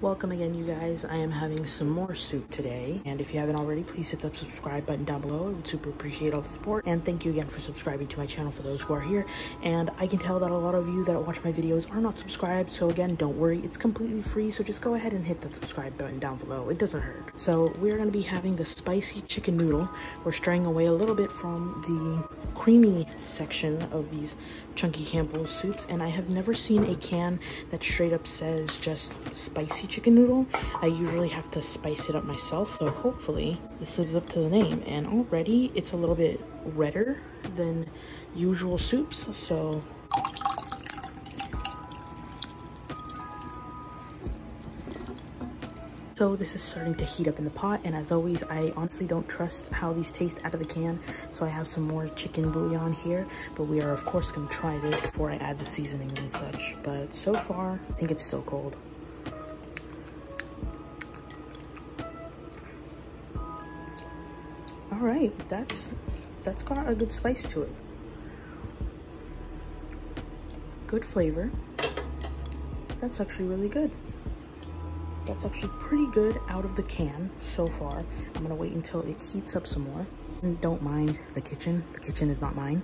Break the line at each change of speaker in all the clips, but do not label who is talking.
Welcome again, you guys. I am having some more soup today. And if you haven't already, please hit that subscribe button down below. I would super appreciate all the support. And thank you again for subscribing to my channel for those who are here. And I can tell that a lot of you that watch my videos are not subscribed. So again, don't worry. It's completely free. So just go ahead and hit that subscribe button down below. It doesn't hurt. So we're going to be having the spicy chicken noodle. We're straying away a little bit from the creamy section of these chunky Campbell's soups. And I have never seen a can that straight up says just spicy chicken noodle. I usually have to spice it up myself, so hopefully this lives up to the name. And already it's a little bit redder than usual soups, so So this is starting to heat up in the pot and as always I honestly don't trust how these taste out of the can so I have some more chicken bouillon here but we are of course going to try this before I add the seasonings and such but so far I think it's still cold. All right that's that's got a good spice to it. Good flavor. That's actually really good. That's actually pretty good out of the can so far. I'm gonna wait until it heats up some more. And don't mind the kitchen. The kitchen is not mine.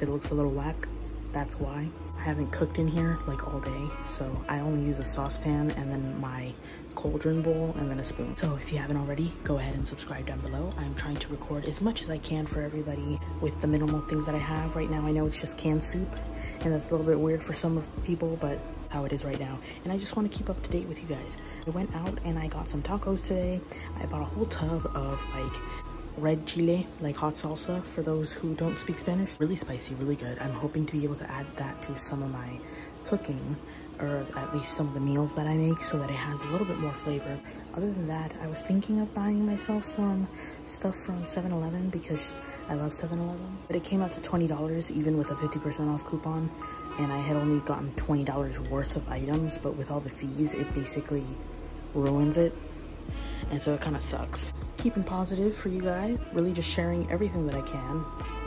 It looks a little whack. That's why. I haven't cooked in here like all day, so I only use a saucepan and then my cauldron bowl and then a spoon. So if you haven't already, go ahead and subscribe down below. I'm trying to record as much as I can for everybody with the minimal things that I have. Right now I know it's just canned soup and that's a little bit weird for some of people, but how it is right now. And I just want to keep up to date with you guys. I went out and I got some tacos today. I bought a whole tub of like red chile, like hot salsa for those who don't speak Spanish. Really spicy, really good. I'm hoping to be able to add that to some of my cooking or at least some of the meals that I make so that it has a little bit more flavor. Other than that, I was thinking of buying myself some stuff from 7-Eleven because I love 7-Eleven. But it came out to $20 even with a 50% off coupon and I had only gotten $20 worth of items but with all the fees it basically ruins it and so it kind of sucks. Keeping positive for you guys, really just sharing everything that I can,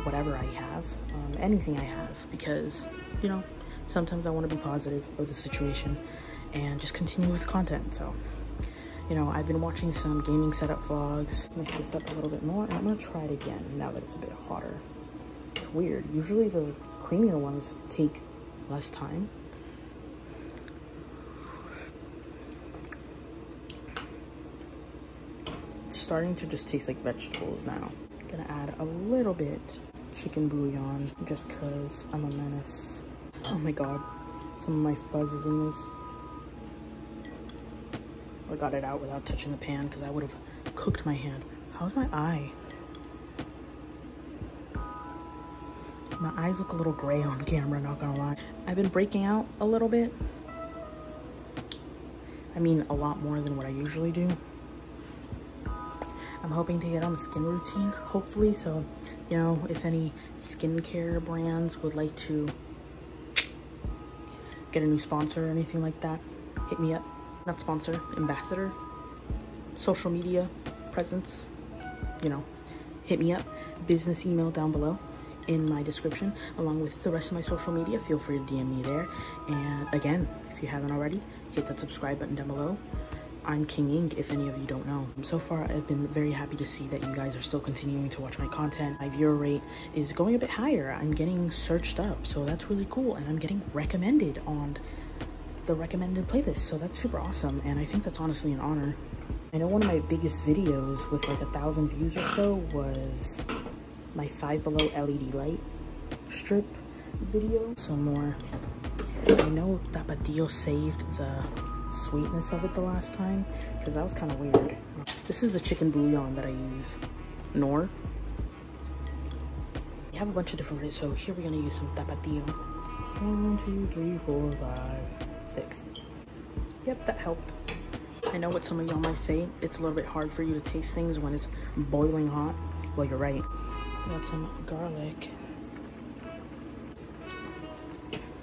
whatever I have, um, anything I have, because, you know, sometimes I want to be positive of the situation and just continue with content, so. You know, I've been watching some gaming setup vlogs, mix this up a little bit more, and I'm gonna try it again now that it's a bit hotter. It's weird, usually the creamier ones take less time, starting to just taste like vegetables now. Gonna add a little bit chicken bouillon just cause I'm a menace. Oh my god, some of my fuzz is in this. I got it out without touching the pan because I would have cooked my hand. How's my eye? My eyes look a little gray on camera, not gonna lie. I've been breaking out a little bit. I mean, a lot more than what I usually do. I'm hoping to get on the skin routine, hopefully. So, you know, if any skincare brands would like to get a new sponsor or anything like that, hit me up. Not sponsor, ambassador, social media presence, you know, hit me up. Business email down below in my description, along with the rest of my social media. Feel free to DM me there. And again, if you haven't already, hit that subscribe button down below. I'm King Ink, if any of you don't know. So far, I've been very happy to see that you guys are still continuing to watch my content. My viewer rate is going a bit higher. I'm getting searched up, so that's really cool. And I'm getting recommended on the recommended playlist, so that's super awesome. And I think that's honestly an honor. I know one of my biggest videos with like a thousand views or so was my Five Below LED light strip video. Some more. I know Tapatio saved the sweetness of it the last time because that was kind of weird. This is the chicken bouillon that I use. Knorr. We have a bunch of different, so here we're gonna use some tapatio. One, two, three, four, five, six. Yep, that helped. I know what some of y'all might say. It's a little bit hard for you to taste things when it's boiling hot. Well, you're right. Got some garlic.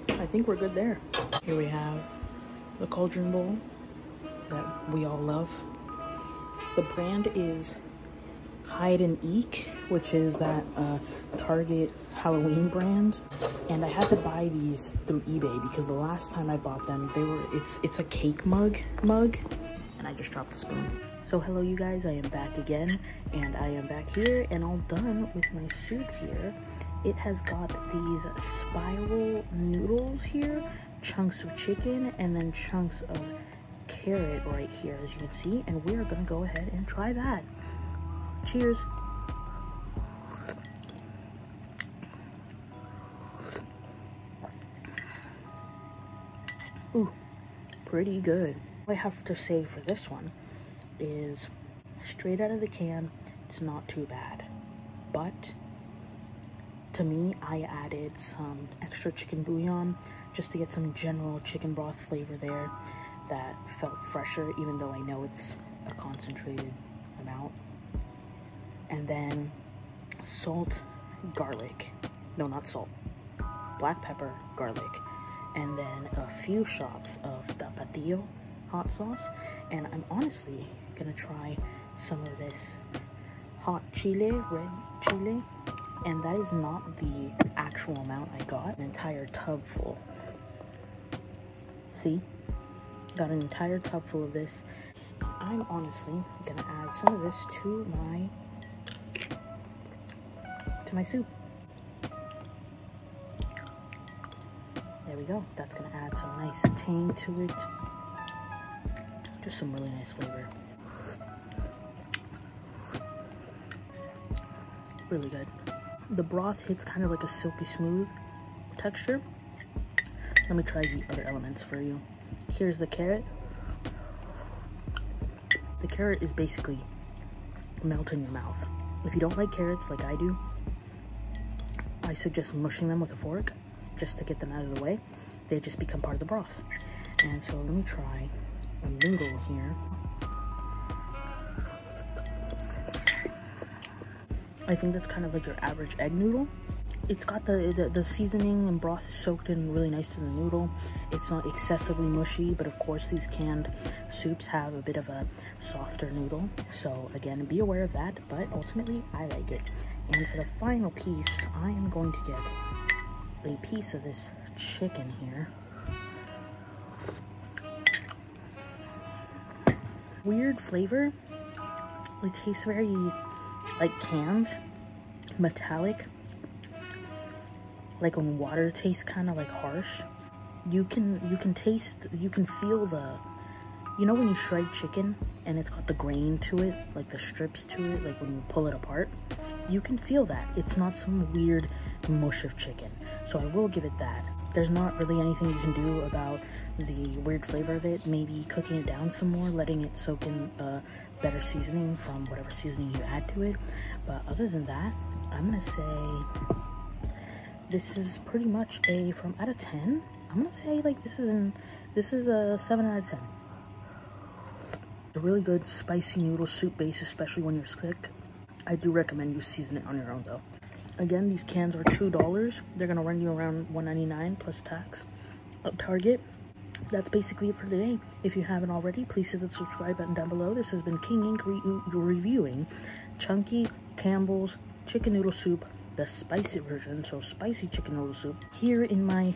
I think we're good there. Here we have the cauldron bowl that we all love. The brand is Hyde and Eek, which is that uh, Target Halloween brand. And I had to buy these through eBay because the last time I bought them, they were, it's, it's a cake mug, mug. And I just dropped the spoon. So hello you guys, I am back again. And I am back here and all done with my soup here. It has got these spiral noodles here, chunks of chicken, and then chunks of carrot right here, as you can see. And we're gonna go ahead and try that. Cheers. Ooh, pretty good. I have to say for this one is straight out of the can, it's not too bad. But to me, I added some extra chicken bouillon just to get some general chicken broth flavor there that felt fresher, even though I know it's a concentrated amount. And then salt, garlic. No, not salt. Black pepper, garlic. And then a few shots of tapatio hot sauce. And I'm honestly gonna try some of this hot chile, red chile, and that is not the actual amount I got, an entire tub full. See? Got an entire tub full of this. I'm honestly gonna add some of this to my to my soup. There we go. That's gonna add some nice tang to it. Just some really nice flavor. Really good the broth hits kind of like a silky smooth texture. Let me try the other elements for you. Here's the carrot. The carrot is basically melt in your mouth. If you don't like carrots like I do, I suggest mushing them with a fork just to get them out of the way. They just become part of the broth. And so let me try a noodle here. I think that's kind of like your average egg noodle. It's got the, the, the seasoning and broth is soaked in really nice to the noodle. It's not excessively mushy, but of course these canned soups have a bit of a softer noodle. So again, be aware of that, but ultimately I like it. And for the final piece, I am going to get a piece of this chicken here. Weird flavor. It tastes very like canned, metallic, like when water tastes kind of like harsh. You can you can taste you can feel the you know when you shred chicken and it's got the grain to it, like the strips to it, like when you pull it apart, you can feel that. It's not some weird mush of chicken. So I will give it that. There's not really anything you can do about the weird flavor of it. Maybe cooking it down some more, letting it soak in uh, better seasoning from whatever seasoning you add to it. But other than that, I'm gonna say this is pretty much a, from out of 10, I'm gonna say like this is an, this is a 7 out of 10. A really good spicy noodle soup base, especially when you're sick. I do recommend you season it on your own though. Again, these cans are $2. They're gonna run you around $1.99 plus tax at Target that's basically it for today. If you haven't already, please hit the subscribe button down below. This has been King Ink re reviewing Chunky Campbell's Chicken Noodle Soup, the spicy version, so spicy chicken noodle soup. Here in my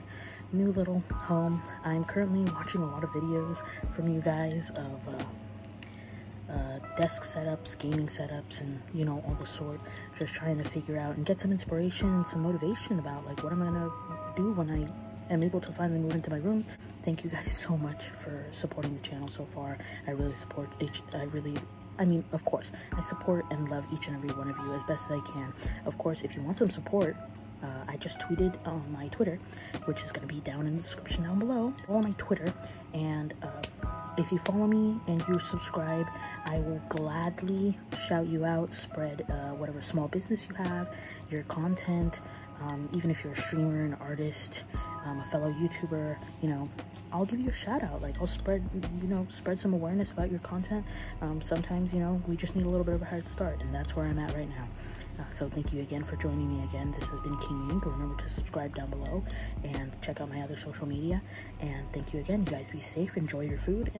new little home, I'm currently watching a lot of videos from you guys of uh, uh, desk setups, gaming setups, and you know, all the sort. Just trying to figure out and get some inspiration and some motivation about like what I'm gonna do when I am able to finally move into my room. Thank you guys so much for supporting the channel so far. I really support I really, I mean, of course, I support and love each and every one of you as best as I can. Of course, if you want some support, uh, I just tweeted on my Twitter, which is going to be down in the description down below. Follow my Twitter, and uh, if you follow me and you subscribe, I will gladly shout you out, spread uh, whatever small business you have, your content, um, even if you're a streamer, an artist, um, a fellow YouTuber, you know, I'll give you a shout out. Like I'll spread, you know, spread some awareness about your content. Um, sometimes, you know, we just need a little bit of a head start and that's where I'm at right now. Uh, so thank you again for joining me again. This has been King Ink. Remember to subscribe down below and check out my other social media. And thank you again. You guys be safe. Enjoy your food.